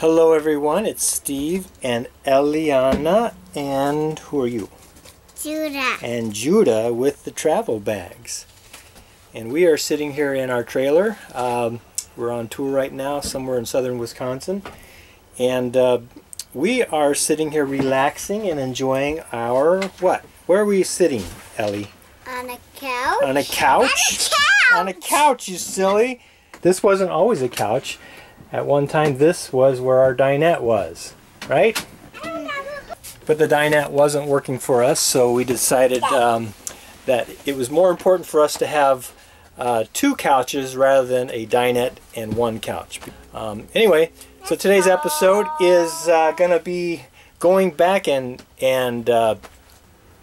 Hello everyone, it's Steve and Eliana and who are you? Judah. And Judah with the travel bags. And we are sitting here in our trailer. Um, we're on tour right now somewhere in southern Wisconsin. And uh, we are sitting here relaxing and enjoying our what? Where are we sitting, Ellie? On a couch. On a couch? On a couch. On a couch, you silly. This wasn't always a couch. At one time, this was where our dinette was, right? But the dinette wasn't working for us, so we decided um, that it was more important for us to have uh, two couches rather than a dinette and one couch. Um, anyway, so today's episode is uh, going to be going back and and uh,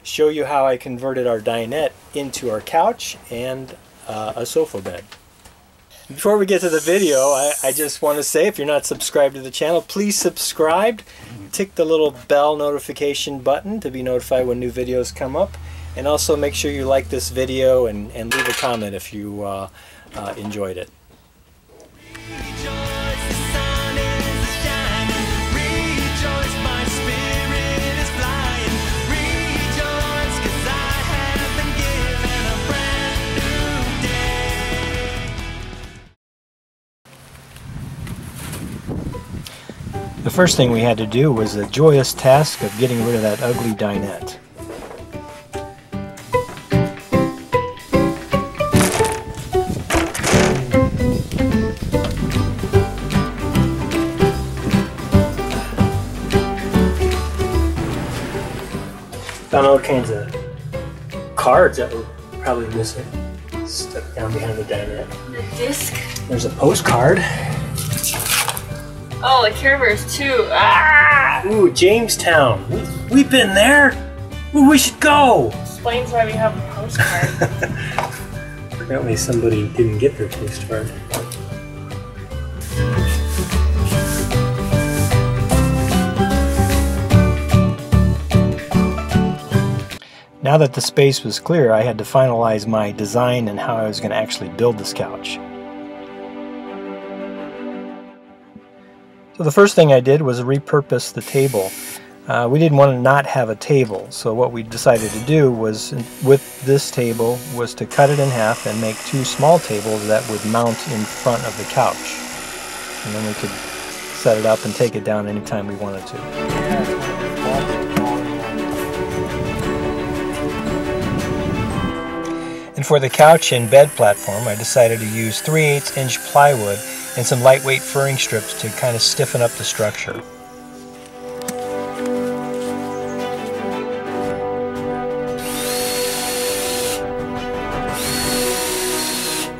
show you how I converted our dinette into our couch and uh, a sofa bed. Before we get to the video, I, I just want to say if you're not subscribed to the channel, please subscribe. Tick the little bell notification button to be notified when new videos come up. And also make sure you like this video and, and leave a comment if you uh, uh, enjoyed it. First thing we had to do was the joyous task of getting rid of that ugly dinette. Found all kinds of cards that were probably missing. Stuck down behind the dinette. The disc. There's a postcard. Oh, the Care Bears too. Ah! Ooh, Jamestown. We, we've been there. Ooh, we should go. Explains why we have a postcard. Apparently somebody didn't get their postcard. Now that the space was clear, I had to finalize my design and how I was going to actually build this couch. The first thing I did was repurpose the table. Uh, we didn't want to not have a table, so what we decided to do was, with this table, was to cut it in half and make two small tables that would mount in front of the couch. And then we could set it up and take it down anytime we wanted to. And for the couch and bed platform, I decided to use 3 8 inch plywood and some lightweight furring strips to kind of stiffen up the structure.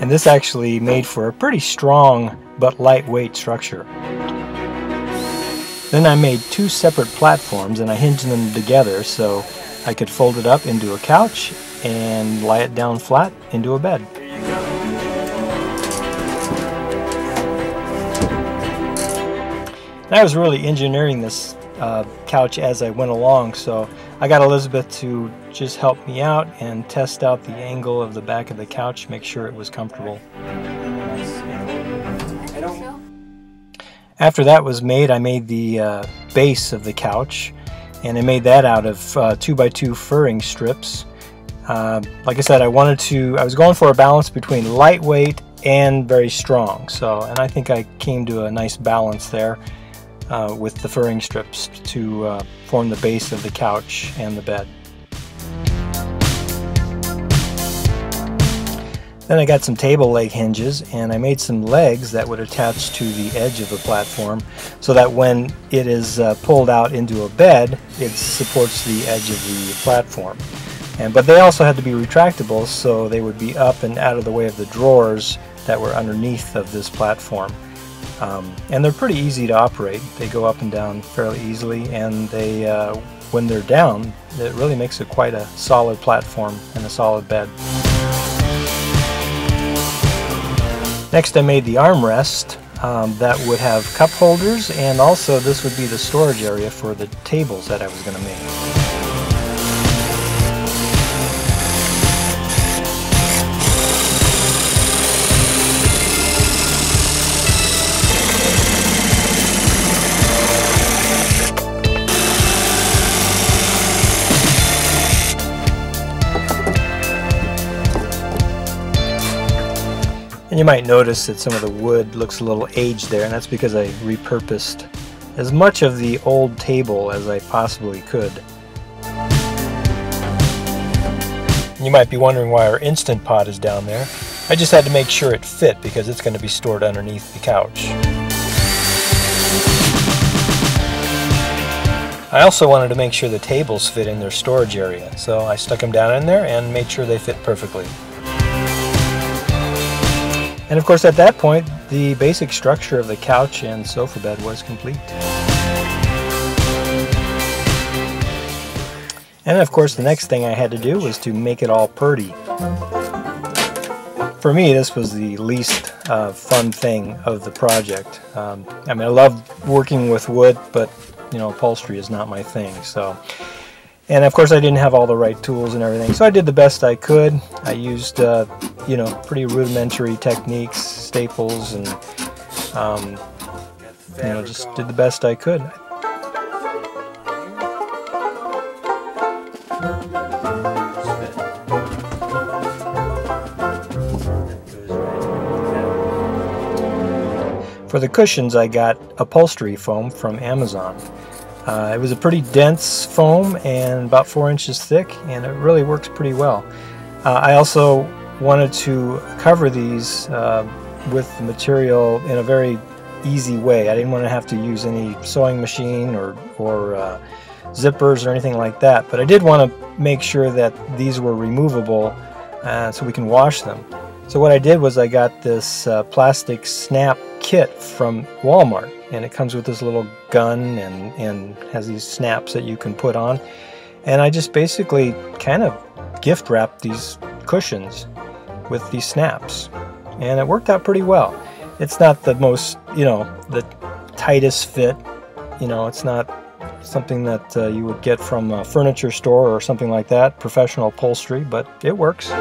And this actually made for a pretty strong but lightweight structure. Then I made two separate platforms and I hinged them together so I could fold it up into a couch and lie it down flat into a bed. I was really engineering this uh, couch as I went along, so I got Elizabeth to just help me out and test out the angle of the back of the couch, make sure it was comfortable. After that was made, I made the uh, base of the couch, and I made that out of 2x2 uh, furring strips. Uh, like I said, I wanted to, I was going for a balance between lightweight and very strong. So, and I think I came to a nice balance there uh, with the furring strips to uh, form the base of the couch and the bed. Then I got some table leg hinges and I made some legs that would attach to the edge of the platform so that when it is uh, pulled out into a bed, it supports the edge of the platform. And, but they also had to be retractable so they would be up and out of the way of the drawers that were underneath of this platform. Um, and they're pretty easy to operate. They go up and down fairly easily and they, uh, when they're down, it really makes it quite a solid platform and a solid bed. Next I made the armrest um, that would have cup holders and also this would be the storage area for the tables that I was going to make. You might notice that some of the wood looks a little aged there, and that's because I repurposed as much of the old table as I possibly could. You might be wondering why our Instant Pot is down there. I just had to make sure it fit because it's going to be stored underneath the couch. I also wanted to make sure the tables fit in their storage area, so I stuck them down in there and made sure they fit perfectly. And of course, at that point, the basic structure of the couch and sofa bed was complete. And of course, the next thing I had to do was to make it all purdy. For me, this was the least uh, fun thing of the project. Um, I mean, I love working with wood, but you know, upholstery is not my thing. So, and of course, I didn't have all the right tools and everything, so I did the best I could. I used, uh, you know, pretty rudimentary techniques, staples, and um, you know, just did the best I could. For the cushions, I got upholstery foam from Amazon. Uh, it was a pretty dense foam and about four inches thick, and it really works pretty well. Uh, I also wanted to cover these uh, with the material in a very easy way. I didn't want to have to use any sewing machine or, or uh, zippers or anything like that, but I did want to make sure that these were removable uh, so we can wash them. So what I did was I got this uh, plastic snap kit from Walmart and it comes with this little gun and, and has these snaps that you can put on. And I just basically kind of gift wrapped these cushions with these snaps. And it worked out pretty well. It's not the most, you know, the tightest fit. You know, it's not something that uh, you would get from a furniture store or something like that, professional upholstery, but it works.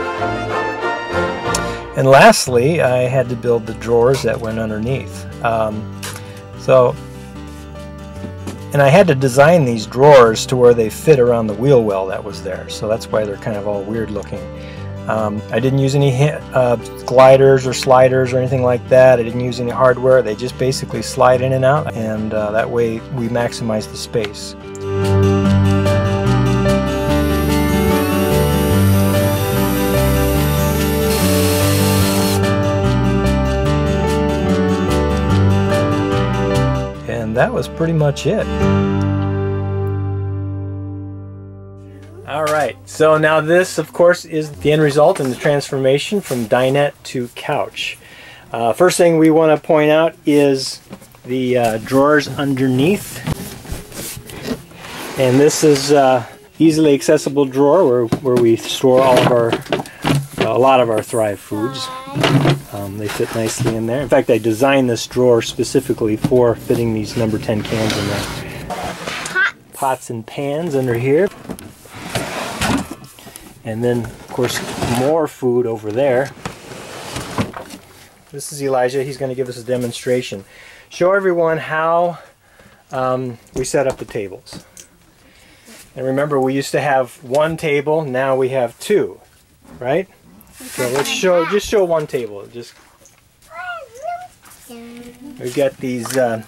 And lastly, I had to build the drawers that went underneath. Um, so, and I had to design these drawers to where they fit around the wheel well that was there. So that's why they're kind of all weird looking. Um, I didn't use any uh, gliders or sliders or anything like that. I didn't use any hardware. They just basically slide in and out, and uh, that way we maximize the space. And that was pretty much it. All right, so now this, of course, is the end result and the transformation from dinette to couch. Uh, first thing we want to point out is the uh, drawers underneath. And this is uh, easily accessible drawer where, where we store all of our, a lot of our Thrive foods. Um, they fit nicely in there. In fact, I designed this drawer specifically for fitting these number 10 cans in there. Pots and pans under here. And then, of course, more food over there. This is Elijah. He's going to give us a demonstration. Show everyone how um, we set up the tables. And remember, we used to have one table. Now we have two, right? So let's show, just show one table. Just we've got these uh,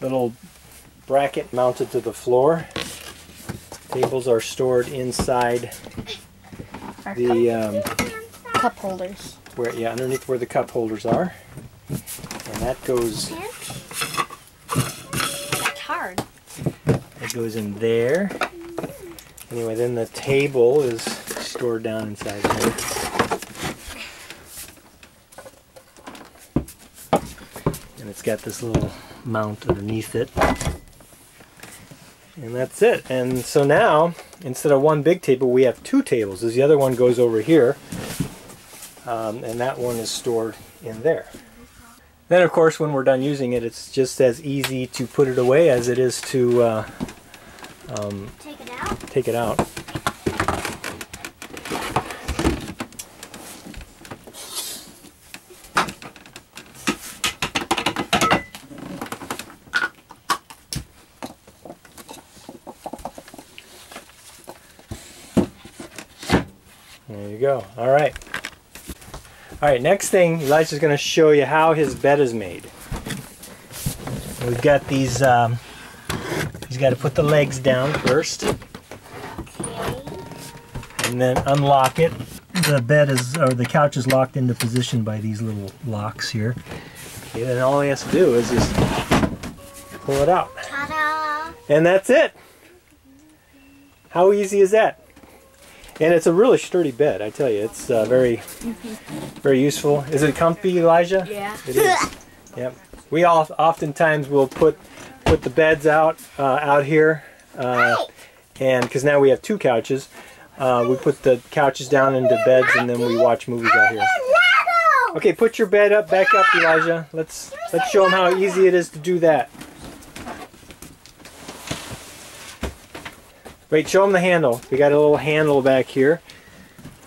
little bracket mounted to the floor. Tables are stored inside the um, cup holders. where yeah underneath where the cup holders are, and that goes That's hard. that goes in there. Anyway, then the table is stored down inside there. And it's got this little mount underneath it. And that's it. And so now, instead of one big table, we have two tables. As the other one goes over here, um, and that one is stored in there. Then, of course, when we're done using it, it's just as easy to put it away as it is to uh, um, Take it out. take it out. There you go. All right. All right, next thing, Elijah's going to show you how his bed is made. We've got these, um, he's got to put the legs down first and then unlock it. The bed is, or the couch is locked into position by these little locks here. Okay, then all he has to do is just pull it out. Ta-da! And that's it. How easy is that? And it's a really sturdy bed, I tell you. It's uh, very, very useful. Is it comfy, Elijah? Yeah. It is. Yep. We all oftentimes will put put the beds out uh, out here, uh, and because now we have two couches, uh, we put the couches down into beds and then we watch movies out here. Okay, put your bed up, back up, Elijah. Let's let's show them how easy it is to do that. Wait, show them the handle. We got a little handle back here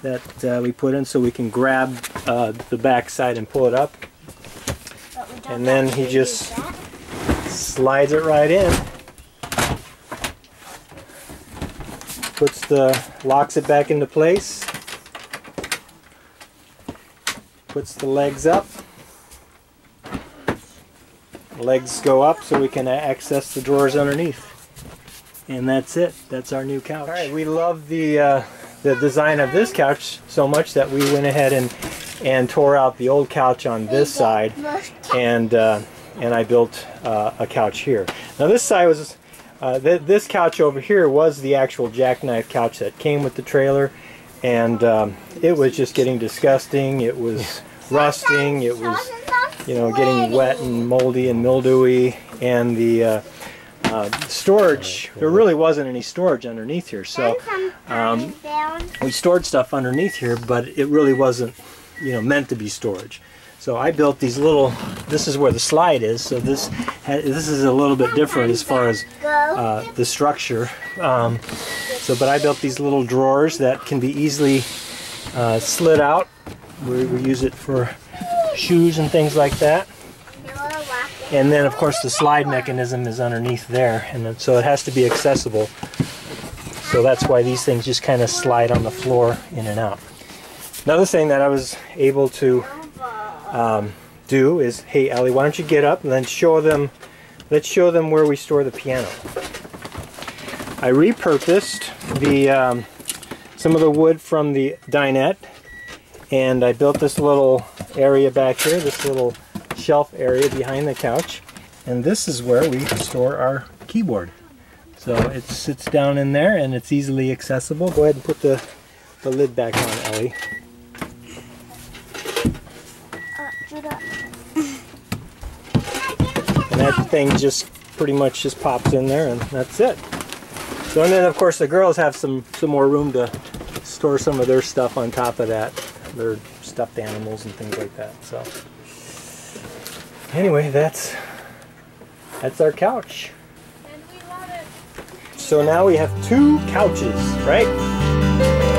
that uh, we put in so we can grab uh, the back side and pull it up. But we don't And then he just- Slides it right in. Puts the locks it back into place. Puts the legs up. Legs go up so we can access the drawers underneath. And that's it. That's our new couch. All right, we love the uh, the design of this couch so much that we went ahead and and tore out the old couch on this side and uh, and I built uh, a couch here. Now this side was uh, th this couch over here was the actual jackknife couch that came with the trailer, and um, it was just getting disgusting. It was rusting. It was you know getting wet and moldy and mildewy, and the uh, storage there really wasn't any storage underneath here. So um, we stored stuff underneath here, but it really wasn't, you know, meant to be storage. So I built these little. This is where the slide is. So this this is a little bit different as far as uh, the structure. Um, so, but I built these little drawers that can be easily uh, slid out. We, we use it for shoes and things like that. And then, of course, the slide mechanism is underneath there, and so it has to be accessible. So that's why these things just kind of slide on the floor in and out. Another thing that I was able to um, do is, hey Ellie, why don't you get up and then show them, let's show them where we store the piano. I repurposed the um, some of the wood from the dinette, and I built this little area back here, this little shelf area behind the couch, and this is where we store our keyboard. So it sits down in there and it's easily accessible. Go ahead and put the, the lid back on, Ellie. Uh, and that thing just pretty much just pops in there and that's it. So and then of course the girls have some, some more room to store some of their stuff on top of that. Their stuffed animals and things like that. So anyway, that's that's our couch. So now we have two couches, right?